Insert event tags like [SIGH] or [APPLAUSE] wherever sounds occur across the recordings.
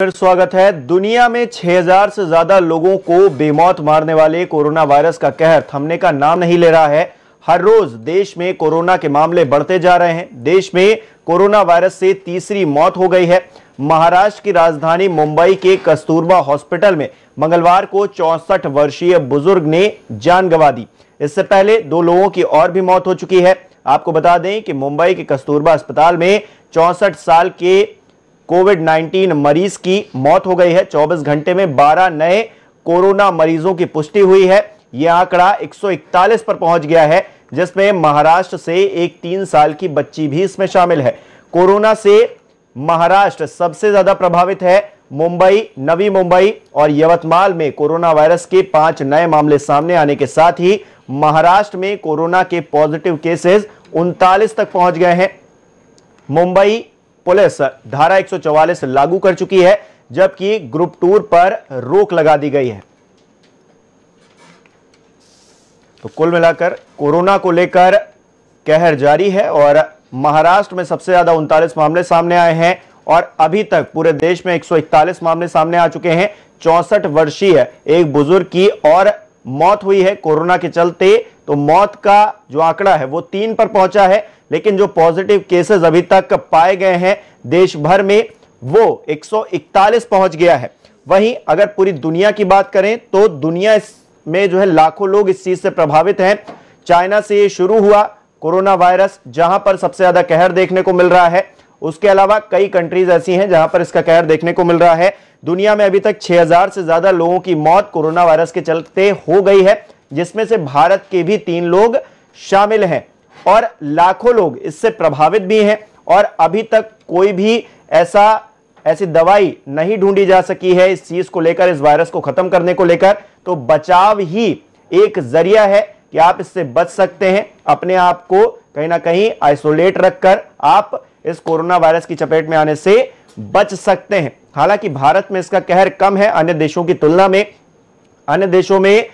फिर स्वागत है। दुनिया में 6000 से ज़्यादा लोगों को बेमौत मारने वाले कोरोना वायरस का कहर थमने का नाम नहीं ले रहा है। हर रोज देश में कोरोना के मामले बढ़ते जा रहे हैं। देश में कोरोना वायरस से तीसरी मौत हो गई है। महाराष्ट्र की राजधानी मुंबई के कस्तूरबा हॉस्पिटल में मंगलवार को चौसठ वर्षीय बुज़ुर्ग ने जान गंवा दी। इससे पहले दो लोगों की और भी मौत हो चुकी है। आपको बता दें कि मुंबई के कस्तूरबा अस्पताल में चौसठ साल के कोविड 19 मरीज़ की मौत हो गई है। 24 घंटे में 12 नए कोरोना मरीजों की पुष्टि हुई है। यह आंकड़ा 141 पर पहुँच गया है, जिसमें महाराष्ट्र से एक तीन साल की बच्ची भी इसमें शामिल है। कोरोना से महाराष्ट्र सबसे ज़्यादा प्रभावित है। मुंबई, नवी मुंबई और यवतमाल में कोरोना वायरस के पाँच नए मामले सामने आने के साथ ही महाराष्ट्र में कोरोना के पॉजिटिव केसेस उनतालीस तक पहुँच गए हैं। मुंबई पुलिस धारा 144 लागू कर चुकी है, जबकि ग्रुप टूर पर रोक लगा दी गई है। तो कुल मिलाकर कोरोना को लेकर कहर जारी है और महाराष्ट्र में सबसे ज़्यादा उनतालीस मामले सामने आए हैं और अभी तक पूरे देश में 141 मामले सामने आ चुके हैं। चौसठ वर्षीय एक बुज़ुर्ग की और मौत हुई है कोरोना के चलते। तो मौत का जो आंकड़ा है वो तीन पर पहुँचा है। लेकिन जो पॉजिटिव केसेस अभी तक पाए गए हैं देश भर में वो 141 पहुँच गया है। वहीं अगर पूरी दुनिया की बात करें तो दुनिया में जो है लाखों लोग इस चीज़ से प्रभावित हैं। चाइना से ये शुरू हुआ कोरोना वायरस, जहाँ पर सबसे ज़्यादा कहर देखने को मिल रहा है। उसके अलावा कई कंट्रीज़ ऐसी हैं जहाँ पर इसका कहर देखने को मिल रहा है। दुनिया में अभी तक 6000 से ज़्यादा लोगों की मौत कोरोना वायरस के चलते हो गई है, जिसमें से भारत के भी तीन लोग शामिल हैं। और लाखों लोग इससे प्रभावित भी हैं और अभी तक कोई भी ऐसा, ऐसी दवाई नहीं ढूंढी जा सकी है इस चीज़ को लेकर, इस वायरस को खत्म करने को लेकर। तो बचाव ही एक ज़रिया है कि आप इससे बच सकते हैं। अपने आप को कहीं ना कहीं आइसोलेट रखकर आप इस कोरोना वायरस की चपेट में आने से बच सकते हैं। हालाँकि भारत में इसका कहर कम है, अन्य देशों की तुलना में, अन्य देशों में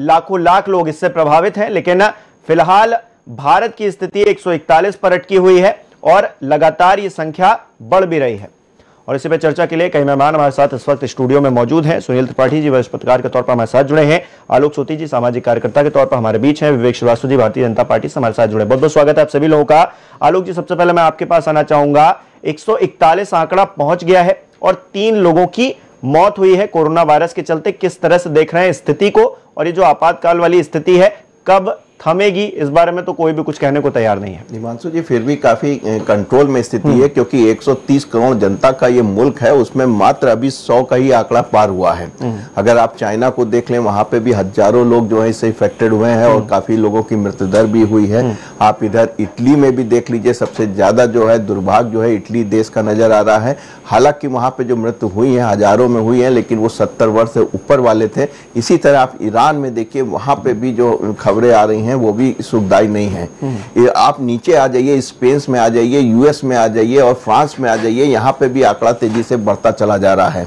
लाखों लाख लोग इससे प्रभावित हैं। लेकिन, फ़िलहाल भारत की स्थिति 141 पर अटकी हुई है और लगातार ये संख्या बढ़ भी रही है। और इसी पर चर्चा के लिए कई मेहमान हमारे साथ इस वक्त स्टूडियो में मौजूद हैं। सुनील त्रिपाठी जी, वरिष्ठ पत्रकार के तौर पर हमारे साथ जुड़े हैं। आलोक सोती जी, सामाजिक कार्यकर्ता के तौर पर हमारे बीच हैं। विवेक श्रीवास्तव जी, भारतीय जनता पार्टी से हमारे साथ जुड़े बहुत बहुत स्वागत है आप सभी लोगों का। आलोक जी, सबसे पहले मैं आपके पास आना चाहूँगा। एक सौ इकतालीस आंकड़ा पहुँच गया है और तीन लोगों की मौत हुई है। कोरोना वायरस के चलते किस तरह से देख रहे हैं स्थिति को और ये जो आपातकाल वाली स्थिति है, कब थमेगी इस बारे में तो कोई भी कुछ कहने को तैयार नहीं है हिमांशु जी फिर भी काफ़ी कंट्रोल में स्थिति हम्म। है क्योंकि 130 करोड़ जनता का ये मुल्क है उसमें मात्र अभी 100 का ही आंकड़ा पार हुआ है हम्म। अगर आप चाइना को देख लें वहाँ पे भी हज़ारों लोग जो है इससे इफेक्टेड हुए हैं और हम्म। काफ़ी लोगों की मृत्यु दर भी हुई है आप इधर इटली में भी देख लीजिए सबसे ज़्यादा जो है दुर्भाग्य जो है इटली देश का नज़र आ रहा है हालाँकि वहाँ पे जो मृत्यु हुई है हज़ारों में हुई है लेकिन वो सत्तर वर्ष से ऊपर वाले थे इसी तरह आप ईरान में देखिए वहाँ पे भी जो खबरें आ रही हैं, वो भी सुखदायी नहीं है हम्म। आप नीचे आ जाइए स्पेन में आ जाइए, यूएस में आ जाइए और फ्रांस में आ जाइए, यहाँ पे भी आंकड़ा तेज़ी से बढ़ता चला जा रहा है।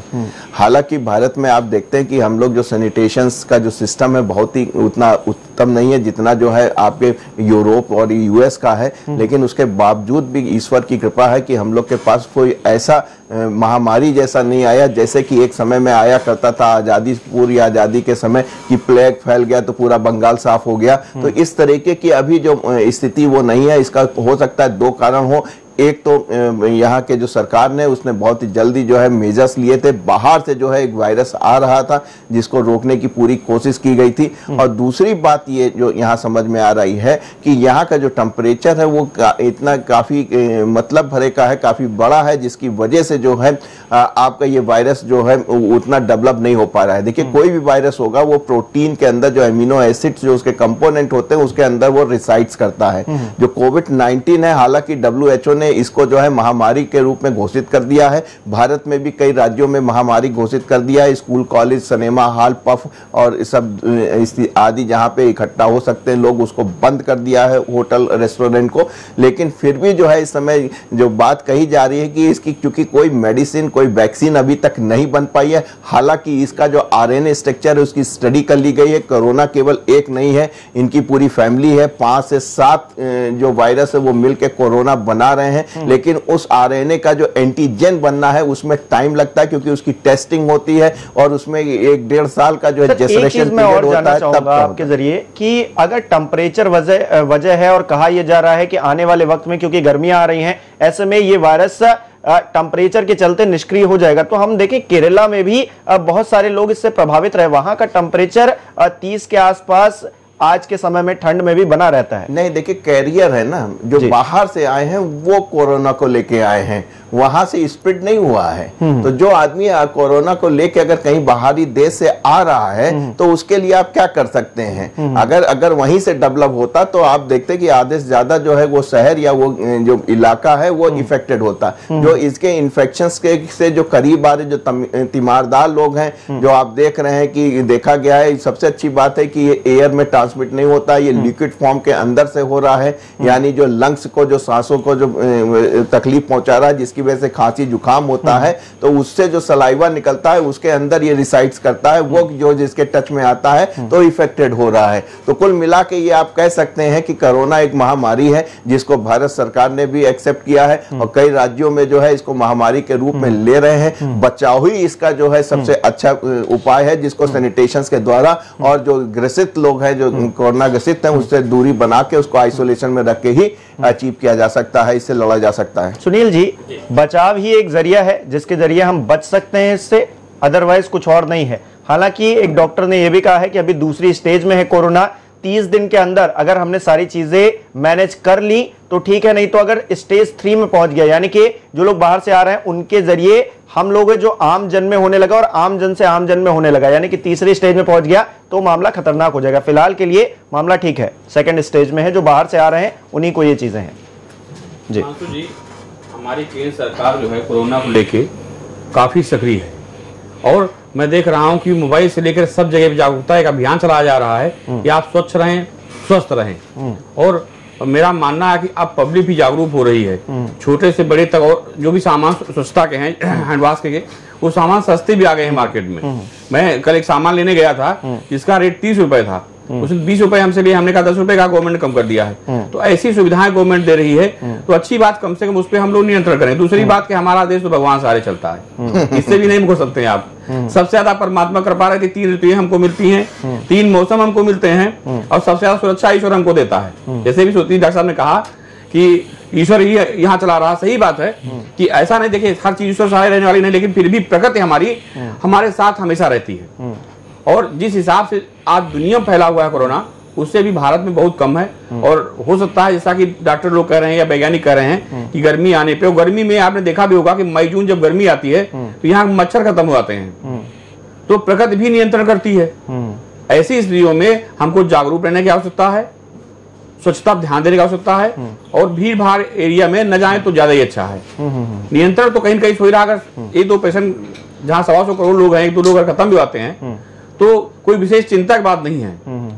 हालाँकि भारत में आप देखते हैं कि हम लोग जो सैनिटेशन का जो सिस्टम है, बहुत ही उतना उत्तम नहीं है जितना जो है आपके यूरोप और यूएस का है। लेकिन उसके बावजूद भी ईश्वर की कृपा है कि हम लोग के पास कोई ऐसा महामारी जैसा नहीं आया, जैसे कि एक समय में आया करता था आज़ादी, पूरी आज़ादी के समय कि प्लेग फैल गया तो पूरा बंगाल साफ़ हो गया तो इस तरीके की अभी जो स्थिति वो नहीं है इसका हो सकता है दो कारण हो। एक तो यहाँ के जो सरकार ने उसने बहुत ही जल्दी जो है मेजर्स लिए थे। बाहर से जो है एक वायरस आ रहा था जिसको रोकने की पूरी कोशिश की गई थी। और दूसरी बात ये जो यहाँ समझ में आ रही है कि यहाँ का जो टेम्परेचर है वो का, इतना काफ़ी मतलब भरे का है काफ़ी बड़ा है जिसकी वजह से जो है आपका ये वायरस जो है उतना डेवलप नहीं हो पा रहा है। देखिए हम्म। कोई भी वायरस होगा वो प्रोटीन के अंदर जो एमिनो एसिड्स जो उसके कंपोनेंट होते हैं उसके अंदर वो रिसाइड्स करता है। हम्म। जो कोविड नाइन्टीन है हालाँकि डब्ल्यूएचओ ने इसको जो है महामारी के रूप में घोषित कर दिया है। भारत में भी कई राज्यों में महामारी घोषित कर दिया है। स्कूल कॉलेज सिनेमा हॉल पफ और सब आदि जहाँ पे इकट्ठा हो सकते हैं लोग उसको बंद कर दिया है होटल रेस्टोरेंट को। लेकिन फिर भी जो है इस समय जो बात कही जा रही है कि इसकी क्योंकि कोई मेडिसिन कोई वैक्सीन अभी तक नहीं बन पाई है। हालाँकि इसका जो आरएनए स्ट्रक्चर है उसकी स्टडी कर ली गई है। कोरोना केवल एक नहीं है इनकी पूरी फैमिली है। पाँच से सात जो वायरस है वो मिलकर कोरोना बना रहे हैं। हम्म। लेकिन उस आरएनए का जो एंटीजन बनना है उसमें टाइम लगता है क्योंकि उसकी टेस्टिंग होती है और उसमें एक डेढ़ साल का जो है जेसरेशन पीरियड होता है तब आपके ज़रिए कि अगर टेम्परेचर वजह वजह है और कहा यह जा रहा है कि आने वाले वक्त में क्योंकि गर्मियाँ आ रही हैं ऐसे में ये वायरस टेम्परेचर के चलते निष्क्रिय हो जाएगा। तो हम देखें, केरला में भी बहुत सारे लोग इससे प्रभावित रहे। वहाँ का टेम्परेचर 30 के आसपास आज के समय में ठंड में भी बना रहता है। नहीं देखिए कैरियर है ना जो बाहर से आए हैं वो कोरोना को लेके आए हैं। वहाँ से स्प्रेड नहीं हुआ है। हम्म। तो जो आदमी कोरोना को लेके अगर कहीं बाहरी देश से आ रहा है हम्म। तो उसके लिए आप क्या कर सकते हैं? हम्म। अगर अगर वहीं से डेवलप होता तो आप देखते कि आधे से ज़्यादा जो है वो शहर या वो जो इलाका है वो इफेक्टेड होता। जो इसके इन्फेक्शन के से जो करीब आ रहे जो तीमारदार लोग हैं जो आप देख रहे हैं कि देखा गया है सबसे अच्छी बात है कि ये एयर में ट्रांसमिट नहीं होता ये लिक्विड फॉर्म के अंदर से हो रहा है यानी जो लंग्स को जो सांसों को जो तकलीफ़ पहुँचा रहा है जिसकी वजह से खांसी जुकाम होता है तो उससे जो सलाइवा निकलता है उसके अंदर ये रिसाइड्स करता है वो जो जिसके टच में आता है तो इफेक्टेड हो रहा है। तो कुल मिला के ये आप कह सकते हैं कि कोरोना एक महामारी है जिसको भारत सरकार ने भी एक्सेप्ट किया है और कई राज्यों में जो है इसको महामारी के रूप में ले रहे हैं। बचाव ही इसका जो है सबसे अच्छा उपाय है जिसको सैनिटेशन के द्वारा और जो ग्रसित लोग हैं जो कोरोना ग्रसित हैं, उससे दूरी बना के, उसको आइसोलेशन में रख के ही अचीव किया जा सकता है, इससे लड़ा जा सकता है। सुनील जी, बचाव ही एक ज़रिया है, जिसके ज़रिए हम बच सकते हैं इससे अदरवाइज़ कुछ और नहीं है। हालाँकि एक डॉक्टर ने यह भी कहा है कि अभी दूसरी स्टेज में है कोरोना, तीस दिन के अंदर अगर हमने सारी चीज़ें मैनेज कर ली तो ठीक है, नहीं तो अगर स्टेज थ्री में पहुँच गया, यानी कि जो लोग बाहर से आ रहे हैं, उनके ज़रिए हम लोग जो आम जन में होने लगा और आम जन से आम जन में होने लगा यानी कि तीसरी स्टेज में पहुँच गया तो मामला खतरनाक हो जाएगा। फ़िलहाल के लिए मामला ठीक है। सेकेंड स्टेज में है जो बाहर से आ रहे हैं उन्हीं को ये चीज़ें हैं। जी। जी हमारी केंद्र सरकार जो है कोरोना को लेके काफ़ी सक्रिय है। और मैं देख रहा हूँ कि मोबाइल से लेकर सब जगह जागरूकता एक अभियान चलाया जा रहा है हम्म। कि आप स्वच्छ रहें स्वस्थ रहें। हम्म। और मेरा मानना है कि अब पब्लिक भी जागरूक हो रही है हम्म। छोटे से बड़े तक और जो भी सामान स्वच्छता के हैं [CLEARS THROAT] हैंड वॉश के वो सामान सस्ते भी आ गए हैं मार्केट में मैं कल एक सामान लेने गया था जिसका रेट तीस रुपए था हम्म। उसने बीस रुपए हमसे लिए हमने कहा दस रुपए का गवर्नमेंट कम कर दिया है। हम्म। तो ऐसी सुविधाएँ गवर्नमेंट दे रही है हम्म। तो अच्छी बात कम से कम उस पर हम लोग नियंत्रण करें। दूसरी बात कि हमारा देश तो भगवान सारे चलता है। इससे भी नहीं मुकर सकते आप। सबसे ज़्यादा परमात्मा कृपा रहे तीन ऋतुएँ हमको मिलती हैं तीन मौसम हमको मिलते हैं और सबसे ज़्यादा सुरक्षा ईश्वर हमको देता है। जैसे भी डॉक्टर साहब ने कहा कि ईश्वर ही यहाँ चला रहा सही बात है कि ऐसा नहीं देखिए हर चीज़ ईश्वर सहाय रहने वाली नहीं लेकिन फिर भी प्रकृति हमारी हमारे साथ हमेशा रहती है। और जिस हिसाब से आज दुनिया में फैला हुआ है कोरोना उससे भी भारत में बहुत कम है। हम्म। और हो सकता है जैसा कि डॉक्टर लोग कह रहे हैं या वैज्ञानिक कह रहे हैं हम्म। कि गर्मी आने पे और गर्मी में आपने देखा भी होगा कि मई जून जब गर्मी आती है हम्म। तो यहाँ मच्छर खत्म हो जाते हैं। तो प्रकृति भी नियंत्रण करती है। ऐसी स्थितियों में हमको जागरूक रहने की आवश्यकता है स्वच्छता ध्यान देने की आवश्यकता है और भीड़ भाड़ एरिया में न जाए तो ज़्यादा ही अच्छा है। नियंत्रण तो कहीं ना कहीं सोच रहा अगर एक दो पेशेंट जहाँ सवा सौ करोड़ लोग हैं एक दो लोग अगर खत्म भी आते हैं तो कोई विशेष चिंता की बात नहीं है।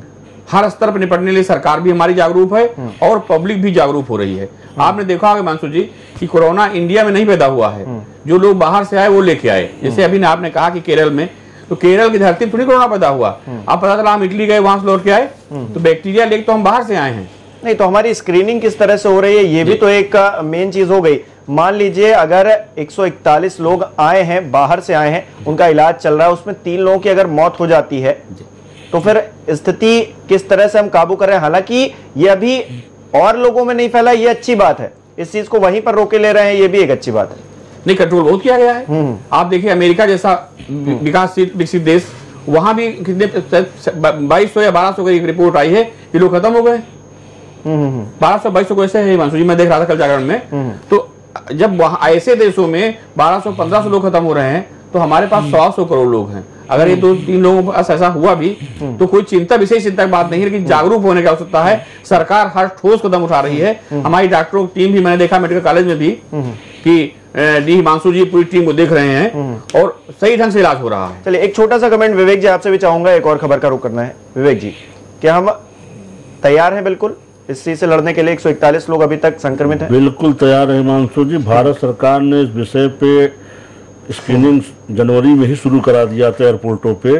हर स्तर पर निपटने के लिए सरकार भी हमारी जागरूक है और पब्लिक भी जागरूक हो रही है। आपने देखा होगा मानसू जी कि कोरोना इंडिया में नहीं पैदा हुआ है। जो लोग बाहर से आए वो लेके आए। जैसे अभी आपने कहा कि केरल में तो केरल की धरती थोड़ी कोरोना पैदा हुआ। आप पता चला हम इटली गए वहाँ से लौट के आए। तो बैक्टीरिया लेके तो हम बाहर से आए हैं। नहीं तो हमारी स्क्रीनिंग किस तरह से हो रही है ये भी तो एक मेन चीज़ हो गई। मान लीजिए अगर 141 लोग आए हैं बाहर से आए हैं उनका इलाज चल रहा है उसमें तीन लोगों की अगर मौत हो जाती है तो फिर स्थिति किस तरह से हम काबू कर रहे हैं? हालाँकि ये अभी और लोगों में नहीं फैला ये अच्छी बात है। इस चीज़ को वहीं पर रोके ले रहे हैं ये भी एक अच्छी बात है। नहीं कंट्रोल बहुत किया गया है। हम्म। आप देखिए अमेरिका जैसा विकासशील विकसित देश वहाँ भी कितने बाईस सौ या बारह सौ की रिपोर्ट आई है कि लोग खत्म हो गए। हम्म, हम्म, बारह सौ बाईस सौ ऐसे है मैं देख रहा था कल जागरण में। तो जब वहाँ ऐसे देशों में 1200 सौ लोग खत्म हो रहे हैं तो हमारे पास सौ सौ करोड़ लोग हैं। अगर ये दो तीन लोगों के पास ऐसा हुआ भी तो कोई चिंता विशेष चिंता की बात नहीं है लेकिन जागरूक होने की आवश्यकता है। सरकार हर ठोस कदम उठा रही है। हमारी डॉक्टरों की टीम भी मैंने देखा मेडिकल कॉलेज में भी कि डी हिमांशु जी पूरी टीम को देख रहे हैं और सही ढंग से इलाज हो रहा है। चलिए एक छोटा सा कमेंट विवेक जी आपसे भी चाहूँगा एक और खबर का रुख करना है। विवेक जी क्या हम तैयार हैं बिल्कुल? इस चीज़ से लड़ने के लिए 141 लोग अभी तक संक्रमित हैं। बिल्कुल तैयार है हिमांशु जी। भारत सरकार ने इस विषय पे स्क्रीनिंग जनवरी में ही शुरू करा दिया था एयरपोर्टों पे।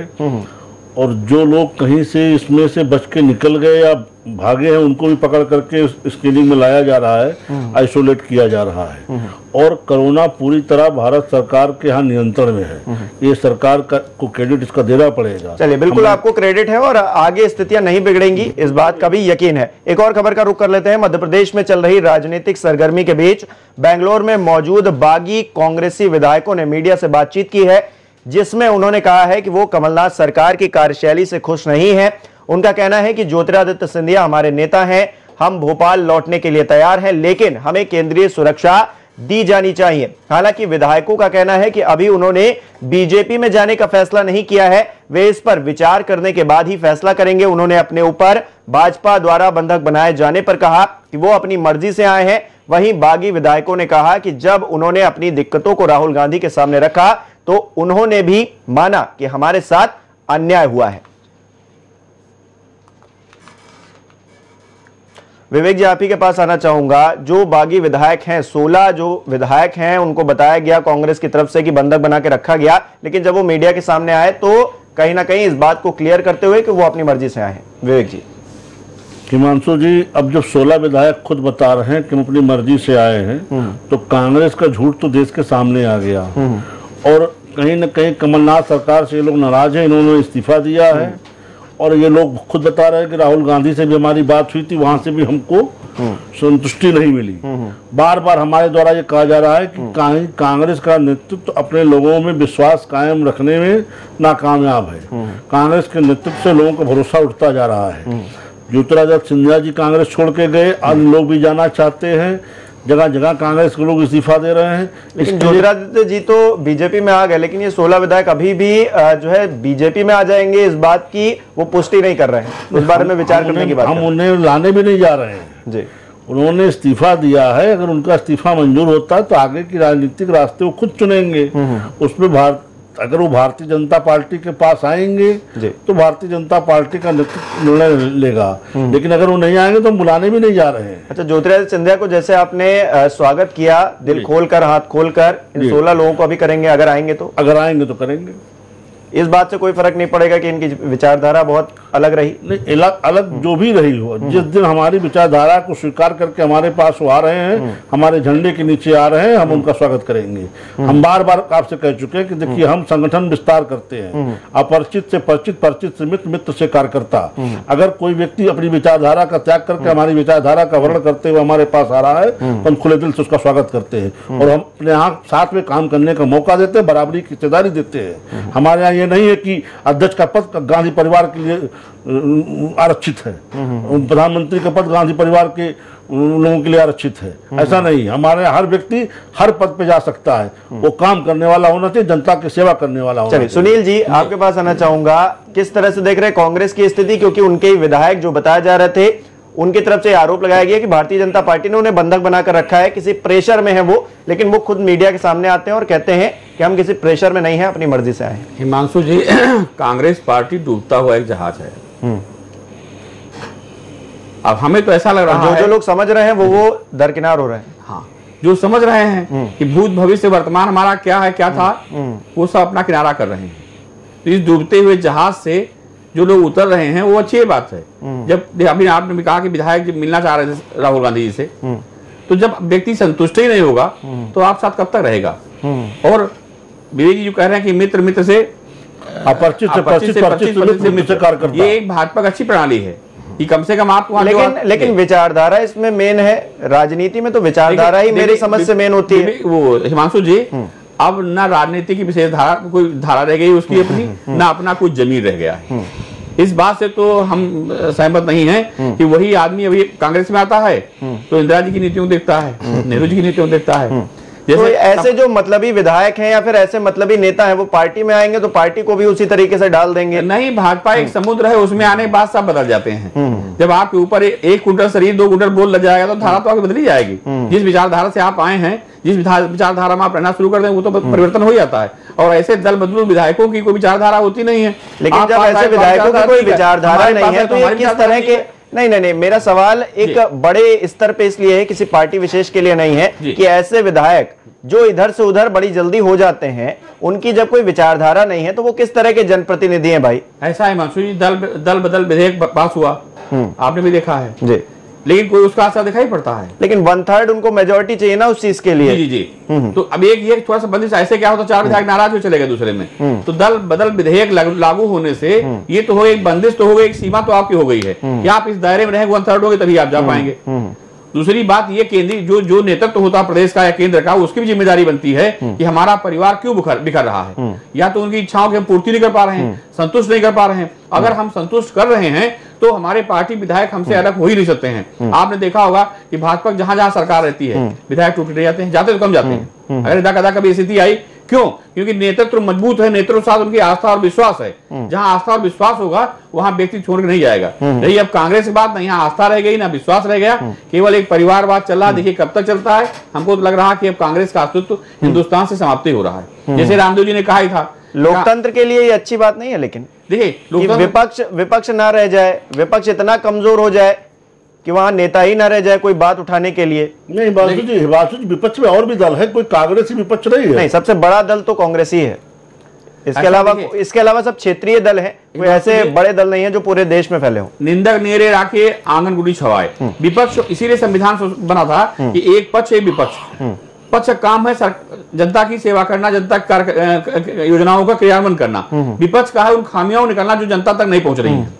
और जो लोग कहीं से इसमें से बच के निकल गए या भागे हैं उनको भी पकड़ करके स्क्रीनिंग में लाया जा रहा है आइसोलेट किया जा रहा है। और कोरोना पूरी तरह भारत सरकार के यहाँ नियंत्रण में है। ये सरकार का को क्रेडिट इसका देना पड़ेगा। चलिए बिल्कुल आपको क्रेडिट है और आगे स्थितियाँ नहीं बिगड़ेंगी इस बात का भी यकीन है। एक और खबर का रुख कर लेते हैं। मध्य प्रदेश में चल रही राजनीतिक सरगर्मी के बीच बेंगलोर में मौजूद बागी कांग्रेसी विधायकों ने मीडिया से बातचीत की है जिसमें उन्होंने कहा है कि वो कमलनाथ सरकार की कार्यशैली से खुश नहीं है। उनका कहना है कि ज्योतिरादित्य सिंधिया हमारे नेता हैं, हम भोपाल लौटने के लिए तैयार हैं, लेकिन हमें केंद्रीय सुरक्षा दी जानी चाहिए। हालाँकि विधायकों का कहना है कि अभी उन्होंने बीजेपी में जाने का फैसला नहीं किया है, वे इस पर विचार करने के बाद ही फैसला करेंगे। उन्होंने अपने ऊपर भाजपा द्वारा बंधक बनाए जाने पर कहा कि वो अपनी मर्ज़ी से आए हैं। वहीं बागी विधायकों ने कहा कि जब उन्होंने अपनी दिक्कतों को राहुल गांधी के सामने रखा तो उन्होंने भी माना कि हमारे साथ अन्याय हुआ है। विवेक जी आप ही के पास आना चाहूँगा। जो बागी विधायक हैं 16 जो विधायक हैं उनको बताया गया कांग्रेस की तरफ़ से कि बंधक बना के रखा गया। लेकिन जब वो मीडिया के सामने आए तो कहीं ना कहीं इस बात को क्लियर करते हुए कि वो अपनी मर्ज़ी से आए हैं। विवेक जी। हिमांशु जी अब जब 16 विधायक खुद बता रहे हैं कि हम अपनी मर्ज़ी से आए हैं तो कांग्रेस का झूठ तो देश के सामने आ गया। और कहीं ना कहीं कमलनाथ सरकार से ये लोग नाराज़ हैं इन्होंने इस्तीफा दिया है। और ये लोग खुद बता रहे हैं कि राहुल गांधी से भी हमारी बात हुई थी, वहाँ से भी हमको संतुष्टि नहीं मिली। बार बार हमारे द्वारा ये कहा जा रहा है कि कांग्रेस का नेतृत्व अपने लोगों में विश्वास कायम रखने में नाकामयाब है। कांग्रेस के नेतृत्व से लोगों का भरोसा उठता जा रहा है। ज्योतिरादित्य सिंधिया जी कांग्रेस छोड़ के गए, अन्य लोग भी जाना चाहते हैं। जगह जगह कांग्रेस के लोग इस्तीफा दे रहे हैं। लेकिन ज्योतिरादित्य जी तो बीजेपी में आ गए लेकिन ये 16 विधायक अभी भी जो है बीजेपी में आ जाएँगे इस बात की वो पुष्टि नहीं कर रहे हैं। इस बारे में विचार करने की बात हम उन्हें लाने भी नहीं जा रहे हैं। जी। उन्होंने इस्तीफा दिया है अगर उनका इस्तीफा मंजूर होता है तो आगे की राजनीतिक रास्ते वो खुद चुनेंगे। उसमें भारत अगर वो भारतीय जनता पार्टी के पास आएँगे तो भारतीय जनता पार्टी का नेतृत्व निर्णय लेगा। लेकिन अगर वो नहीं आएँगे तो हम बुलाने भी नहीं जा रहे हैं। अच्छा ज्योतिरादित्य सिंधिया को जैसे आपने स्वागत किया दिल खोलकर हाथ खोलकर इन सोलह लोगों को अभी करेंगे अगर आएँगे तो? अगर आएँगे तो करेंगे। इस बात से कोई फ़र्क नहीं पड़ेगा कि इनकी विचारधारा बहुत अलग रही। नहीं अलग जो भी रही हो जिस दिन हमारी विचारधारा को स्वीकार करके हमारे पास वो आ रहे हैं हमारे झंडे के नीचे आ रहे हैं हम उनका स्वागत करेंगे। हम बार बार आपसे कह चुके हैं कि देखिए हम संगठन विस्तार करते हैं अपरिचित से परिचित परिचित से मित्र मित्र से कार्यकर्ता। अगर कोई व्यक्ति अपनी विचारधारा का त्याग करके हमारी विचारधारा का वर्णन करते हुए हमारे पास आ रहा है तो हम खुले दिल से उसका स्वागत करते हैं। और हम अपने यहाँ साथ में काम करने का मौका देते हैं बराबरी की हिस्सेदारी देते हैं। हमारे यहाँ ये नहीं है कि अध्यक्ष का पद गांधी परिवार के लिए आरक्षित है। प्रधानमंत्री का पद गांधी परिवार के लोगों के लिए आरक्षित है। ऐसा नहीं हमारे हर व्यक्ति हर पद पे जा सकता है। वो काम करने वाला होना चाहिए जनता की सेवा करने वाला होना चाहिए। सुनील जी आपके पास आना चाहूँगा किस तरह से देख रहे कांग्रेस की स्थिति क्योंकि उनके विधायक जो बताए जा रहे थे उनकी तरफ़ से आरोप लगाया गया कि भारतीय जनता पार्टी ने उन्हें बंधक बनाकर रखा है किसी प्रेशर में है वो लेकिन वो खुद मीडिया के सामने आते हैं और कहते हैं कि हम किसी प्रेशर में नहीं है अपनी मर्ज़ी से आए हिमांशु जी [CLEARS THROAT] कांग्रेस पार्टी डूबता हुआ एक जहाज़ है। अब हमें तो ऐसा लग रहा है जो लोग समझ रहे हैं वो वो दरकिनार हो रहे हैं। हाँ जो समझ रहे हैं कि भूत भविष्य वर्तमान हमारा क्या है क्या था वो सब अपना किनारा कर रहे हैं। तो इस डूबते हुए जहाज़ से जो लोग उतर रहे हैं वो अच्छी बात है। जब अभी आपने भी कहा कि विधायक जब मिलना चाह रहे थे राहुल गांधी जी से। तो जब व्यक्ति संतुष्ट ही नहीं होगा तो आप साथ कब तक रहेगा? और विवेक जी जो कह रहे हैं कि मित्र मित्र से अपरिचित से परिचित परिचित से मित्र कार्यकर्ता ये एक भाजपा की अच्छी प्रणाली है कि कम से कम आप वहाँ लेकिन लेकिन विचारधारा इसमें मेन है। राजनीति में तो विचारधारा ही मेरी समझ से मेन होती है। वो हिमांशु जी अब ना राजनीति की विशेष धारा कोई धारा रह गई उसकी अपनी ना अपना कोई ज़मीन रह गया है। इस बात से तो हम सहमत नहीं हैं कि वही आदमी अभी कांग्रेस में आता है तो इंदिरा जी की नीतियों देखता है नेहरू जी की नीतियों देखता है। तो ऐसे जो मतलबी विधायक हैं या फिर ऐसे मतलबी नेता हैं वो पार्टी में आएँगे तो पार्टी को भी उसी तरीके से डाल देंगे। नहीं भाजपा एक समुद्र है उसमें आने के बाद सब बदल जाते हैं। जब आपके ऊपर एक कुंटल शरीर दो कुंटल बोल लग जाएगा तो धारा तो आगे बदली जाएगी। जिस विचारधारा से आप आए हैं जिस विचारधारा में आप रहना शुरू कर दें वो तो परिवर्तन हो जाता है। और ऐसे दल बदलू विधायकों की कोई विचारधारा होती नहीं है। लेकिन जब ऐसे विधायकों की कोई विचारधारा नहीं है तो ये किस तरह के। नहीं नहीं नहीं मेरा सवाल एक बड़े स्तर पे इसलिए है किसी पार्टी विशेष के लिए नहीं है। कि ऐसे विधायक जो इधर से उधर बड़ी जल्दी हो जाते हैं उनकी जब कोई विचारधारा नहीं है तो वो किस तरह के जनप्रतिनिधि हैं भाई? ऐसा है जी दल दल बदल विधेयक पास हुआ। आपने भी देखा है। जी। लेकिन कोई उसका असर दिखाई पड़ता है। लेकिन वन थर्ड उनको मेजोरिटी चाहिए ना उस चीज़ के लिए। जी जी तो अब एक ये थोड़ा सा बंदिश ऐसे क्या होता चार विधायक नाराज़ हो चले गए दूसरे में। तो दल बदल विधेयक लागू- होने से ये तो हो एक बंदिश तो हो गई एक सीमा तो आपकी हो गई है। कि आप इस दायरे में रहेंगे वन थर्ड होगे तभी आप जा पाएँगे। दूसरी बात ये केंद्रीय जो जो नेतृत्व तो होता है प्रदेश का या केंद्र का उसकी भी ज़िम्मेदारी बनती है कि हमारा परिवार क्यों बिखर बिखर रहा है। या तो उनकी इच्छाओं की हम पूर्ति नहीं कर पा रहे हैं संतुष्ट नहीं कर पा रहे हैं। अगर हम संतुष्ट कर रहे हैं तो हमारे पार्टी विधायक हमसे अलग हो ही नहीं सकते हैं। आपने देखा होगा कि भाजपा जहाँ जहाँ सरकार रहती है विधायक टूटते जाते हैं जाते तो कम जाते हैं। अगर इधर कदा कभी स्थिति आई। क्यों? क्योंकि नेतृत्व मज़बूत है नेतृत्व साथ उनकी आस्था और विश्वास है। जहाँ आस्था और विश्वास होगा वहाँ व्यक्ति छोड़ के नहीं जाएगा। नहीं अब कांग्रेस की बात नहीं यहाँ आस्था रह गई ना विश्वास रह गया। केवल एक परिवारवाद चल रहा देखिए कब तक चलता है। हमको तो लग रहा कि अब कांग्रेस का अस्तित्व हिंदुस्तान से समाप्ति हो रहा है। जैसे रामदेव जी ने कहा ही था। लोकतंत्र के लिए ये अच्छी बात नहीं है लेकिन देखिए विपक्ष विपक्ष ना रह जाए विपक्ष इतना कमज़ोर हो जाए कि वहाँ नेता ही ना रह जाए कोई बात उठाने के लिए। नहीं हिमांशु जी हिमांशु जी विपक्ष में और भी दल है कोई कांग्रेस ही विपक्ष नहीं है। नहीं सबसे बड़ा दल तो कांग्रेस ही। है इसके अलावा इसके अलावा सब क्षेत्रीय दल हैं कोई ऐसे बड़े दल नहीं है जो पूरे देश में फैले हो। निंदक नेरे राखे आंगनगुड़ी छवाए। विपक्ष इसीलिए संविधान बना था कि एक पक्ष एक विपक्ष। पक्ष काम है जनता की सेवा करना जनता की योजनाओं का क्रियान्वयन करना। विपक्ष का है उन खामियों को निकालना जो जनता तक नहीं पहुँच रही है।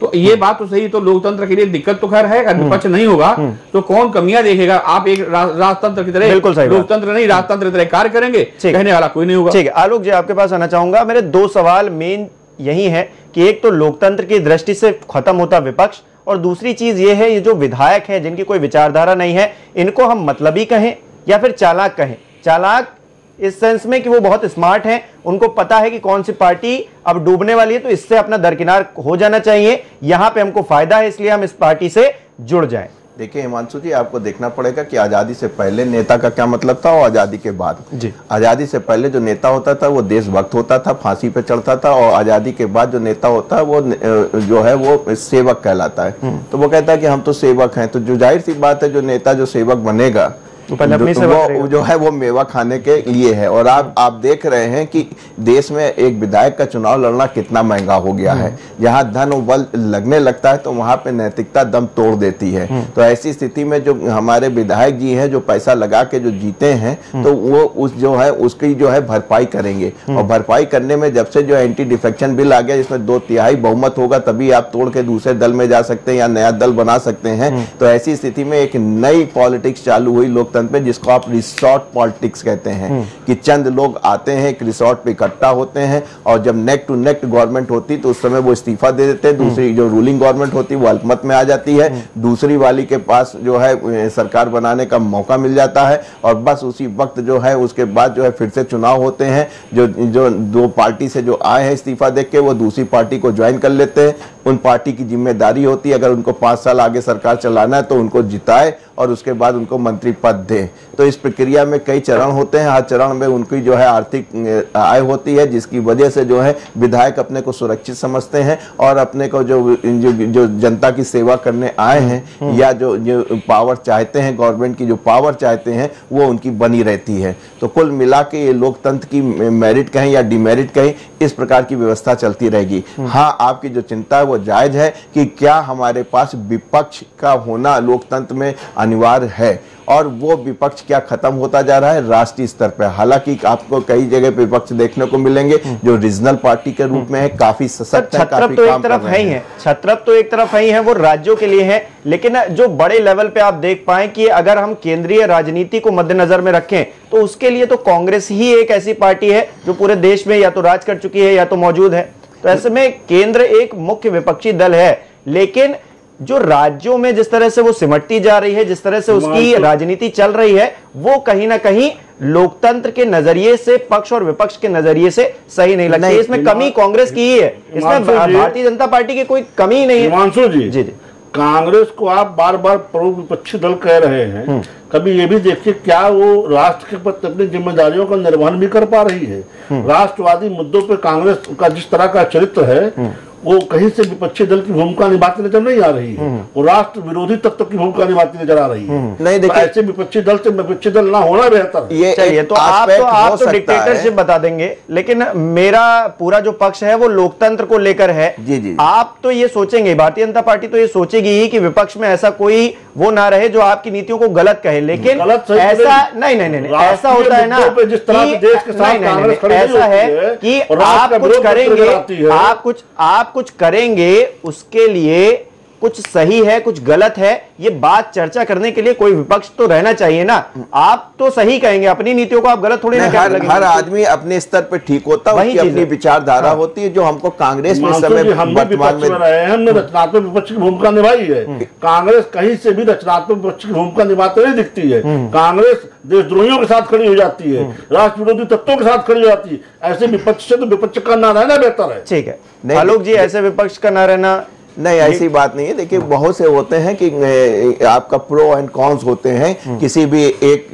तो ये बात तो सही तो लोकतंत्र के लिए दिक्कत तो खैर है अगर विपक्ष नहीं होगा तो कौन कमियाँ देखेगा? आप एक रा- राजतंत्र की तरह लोकतंत्र नहीं राजतंत्र की तरह कार्य करेंगे कहने वाला कोई नहीं होगा। ठीक है आलोक जी आपके पास आना चाहूँगा। मेरे दो सवाल मेन यही है कि एक तो लोकतंत्र की दृष्टि से खत्म होता विपक्ष और दूसरी चीज़ ये है ये जो विधायक है जिनकी कोई विचारधारा नहीं है इनको हम मतलबी कहें या फिर चालाक कहें। चालाक इस सेंस में कि वो बहुत स्मार्ट हैं उनको पता है कि कौन सी पार्टी अब डूबने वाली है तो इससे अपना दरकिनार हो जाना चाहिए। यहाँ पे हमको फ़ायदा है इसलिए हम इस पार्टी से जुड़ जाएँ। देखिए हिमांशु जी आपको देखना पड़ेगा कि आज़ादी से पहले नेता का क्या मतलब था और आज़ादी के बाद। जी। आज़ादी से पहले जो नेता होता था वो देशभक्त होता था फांसी पे चढ़ता था और आज़ादी के बाद जो नेता होता है वो जो है वो सेवक कहलाता है। तो वो कहता है कि हम तो सेवक हैं। तो जो ज़ाहिर सी बात है जो नेता जो सेवक बनेगा पहले अपनी वो- जो है वो मेवा खाने के लिए है। और आप आप देख रहे हैं कि देश में एक विधायक का चुनाव लड़ना कितना महँगा हो गया है। जहाँ धन बल लगने लगता है तो वहाँ पे नैतिकता दम तोड़ देती है। तो ऐसी स्थिति में जो हमारे विधायक जी हैं जो पैसा लगा के जो जीते हैं तो वो उस जो है उसकी जो है भरपाई करेंगे। और भरपाई करने में जब से जो एंटी डिफेक्शन बिल आ गया जिसमें दो तिहाई बहुमत होगा तभी आप तोड़ के दूसरे दल में जा सकते हैं या नया दल बना सकते हैं। तो ऐसी स्थिति में एक नई पॉलिटिक्स चालू हुई लोकतंत्र में जिसको आप रिसोर्ट पॉलिटिक्स कहते हैं कि चंद लोग आते हैं एक रिसोर्ट पे इकट्ठा होते हैं और जब नेक टू नेक गवर्नमेंट होती तो उस समय वो इस्तीफा दे देते हैं। दूसरी जो रूलिंग गवर्नमेंट होती है वो अल्पमत में आ जाती है। दूसरी वाली के पास जो है सरकार बनाने का मौका मिल जाता है और बस उसी वक्त जो है उसके बाद जो है फिर से चुनाव होते हैं। जो जो दो पार्टी से जो आए हैं इस्तीफा देख के वो दूसरी पार्टी को ज्वाइन कर लेते हैं। उन पार्टी की ज़िम्मेदारी होती है अगर उनको पाँच साल आगे सरकार चलाना है तो उनको जिताए और उसके बाद उनको मंत्री पद दे। तो इस प्रक्रिया में कई चरण होते हैं। हर चरण में उनकी जो है आर्थिक आय होती है जिसकी वजह से जो है विधायक अपने को सुरक्षित समझते हैं और अपने को जो जो, जो जनता की सेवा करने आए हैं या जो जो पावर चाहते हैं गवर्नमेंट की जो पावर चाहते हैं वो उनकी बनी रहती है। तो कुल मिला के ये लोकतंत्र की मेरिट कहें या डिमेरिट कहें इस प्रकार की व्यवस्था चलती रहेगी। हाँ आपकी जो चिंता है वो जायज़ है कि क्या हमारे पास विपक्ष का होना लोकतंत्र में अनिवार्य है और वो विपक्ष क्या खत्म होता जा रहा है राष्ट्रीय स्तर पर। हालाँकि आपको कई जगह पे विपक्ष देखने को मिलेंगे जो रीजनल पार्टी के रूप में है काफ़ी सशक्त है काफ़ी तो काम कर तरफ़ है ही है। छत्रप तो एक तरफ़ है ही है वो राज्यों के लिए है लेकिन जो बड़े लेवल पे आप देख पाए कि अगर हम केंद्रीय राजनीति को मद्देनजर में रखें तो उसके लिए तो कांग्रेस ही एक ऐसी पार्टी है जो पूरे देश में या तो राज कर चुकी है या तो मौजूद है। तो ऐसे में केंद्र एक मुख्य विपक्षी दल है लेकिन जो राज्यों में जिस तरह से वो सिमटती जा रही है जिस तरह से उसकी राजनीति चल रही है वो कहीं ना कहीं लोकतंत्र के नज़रिए से पक्ष और विपक्ष के नज़रिए से सही नहीं लगती। इसमें कमी कांग्रेस की ही है। इसमें भारतीय जनता पार्टी की कोई कमी ही नहीं है। हिमांशु जी जी जी। कांग्रेस को आप बार बार प्रमुख विपक्षी दल कह रहे हैं। कभी ये भी देखिए क्या वो राष्ट्र के प्रति अपनी जिम्मेदारियों का निर्वहन भी कर पा रही है। राष्ट्रवादी मुद्दों पर कांग्रेस का जिस तरह का चरित्र है वो कहीं से विपक्षी दल की भूमिका निभाती नज़र नहीं आ रही है। वो राष्ट्र विरोधी तत्व की भूमिका निभाती नज़र आ रही है। नहीं, तो देखिए- ऐसे विपक्षी दल से विपक्षी दल ना होना बेहतर। है ये चलिए एक तो आप तो आप तो डिक्टेटरशिप बता देंगे लेकिन मेरा पूरा जो पक्ष है वो लोकतंत्र को लेकर है। जी, जी। आप तो ये सोचेंगे भारतीय जनता पार्टी तो ये सोचेगी ही कि विपक्ष में ऐसा कोई वो ना रहे जो आपकी नीतियों को गलत कहे लेकिन गलत ऐसा नहीं नहीं नहीं ऐसा होता है ना जिस तरह देश के साथ ऐसा है है, कि आप कुछ करेंगे। आप कुछ आप कुछ करेंगे उसके लिए कुछ सही है कुछ गलत है ये बात चर्चा करने के लिए कोई विपक्ष तो रहना चाहिए ना। आप तो सही कहेंगे अपनी नीतियों को आप गलत थोड़ी ना हर हर आदमी अपने स्तर पे ठीक होता है अपनी विचारधारा हाँ। होती है जो हमको कांग्रेस में समय वर्तमान में में रहे हैं हमने रचनात्मक विपक्ष की भूमिका निभाई है। कांग्रेस कहीं से भी रचनात्मक विपक्ष की भूमिका निभाते नहीं दिखती है। कांग्रेस देशद्रोहियों के साथ खड़ी हो जाती है राष्ट्र विरोधी तत्वों के साथ खड़ी हो जाती है। ऐसे विपक्ष से तो विपक्ष का ना रहना बेहतर है। ठीक है। आलोक जी ऐसे विपक्ष का ना रहना नहीं ऐसी बात नहीं है। देखिए बहुत से होते हैं कि आपका प्रो एंड कॉन्स होते हैं। किसी भी एक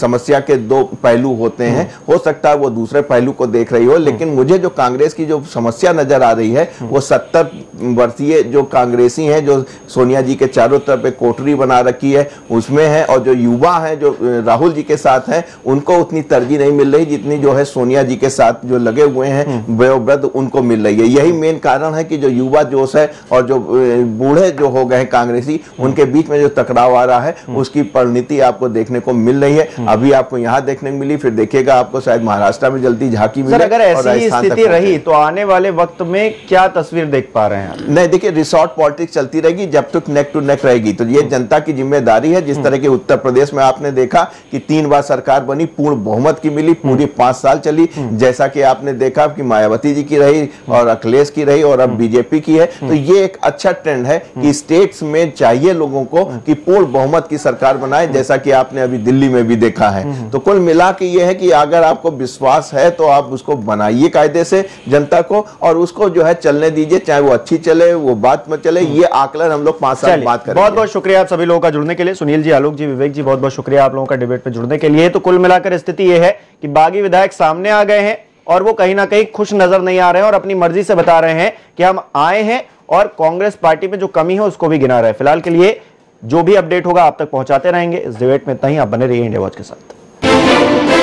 समस्या के दो पहलू होते हैं। हो। सकता है वो दूसरे पहलू को देख रही हो लेकिन मुझे जो कांग्रेस की जो समस्या नज़र आ रही है वो सत्तर वर्षीय जो कांग्रेसी हैं जो सोनिया जी के चारों तरफ़ एक कोठरी बना रखी है उसमें है और जो युवा हैं जो राहुल जी के साथ हैं उनको उतनी तरजीह नहीं मिल रही जितनी जो है सोनिया जी के साथ जो लगे हुए हैं। वयोवृद्ध उनको मिल रही है। यही मेन कारण है कि जो युवा जोश है और जो बूढ़े जो हो गए कांग्रेसी उनके बीच में जो टकराव आ रहा है उसकी परिणति आपको देखने को मिल रही है। अभी आपको यहाँ देखने को मिली फिर देखिएगा आपको शायद महाराष्ट्र में जल्दी झांकी मिले अगर ऐसी स्थिति रही तो आने वाले वक्त में क्या तस्वीर देख पा रहे हैं नहीं देखिए रिसोर्ट पॉलिटिक्स चलती रहेगी जब तक नेक टू नेक रहेगी। तो ये जनता की ज़िम्मेदारी है जिस तरह के उत्तर प्रदेश में आपने देखा कि तीन बार सरकार बनी पूर्ण बहुमत की मिली पूरी पाँच साल चली। जैसा कि आपने देखा कि मायावती जी की रही और अखिलेश की रही और अब बीजेपी की है तो ये एक अच्छा ट्रेंड है कि स्टेट्स में चाहिए लोगों को कि पूर्ण बहुमत की सरकार बनाए जैसा कि आपने अभी दिल्ली में भी देखा है। तो कुल मिला के ये है कि अगर आपको विश्वास है तो आप उसको बनाइए कायदे से जनता को और उसको जो है चलने दीजिए चाहे वो अच्छी चले वो बात में चले ये आकलन हम लोग पाँच साल बात करेंगे। बहुत बहुत शुक्रिया आप सभी लोगों का जुड़ने के लिए। सुनील जी आलोक जी विवेक जी बहुत बहुत शुक्रिया आप लोगों का डिबेट पे जुड़ने के लिए। तो कुल मिलाकर स्थिति यह है कि बागी विधायक सामने आ गए हैं और वो कहीं ना कहीं खुश नज़र नहीं आ रहे हैं और अपनी मर्ज़ी से बता रहे हैं कि हम आए हैं और कांग्रेस पार्टी में जो कमी है, उसको भी गिना रहा है। फ़िलहाल के लिए जो भी अपडेट होगा आप तक पहुंचाते रहेंगे। इस डिबेट में इतना ही। आप बने रहिए इंडिया वॉच के साथ।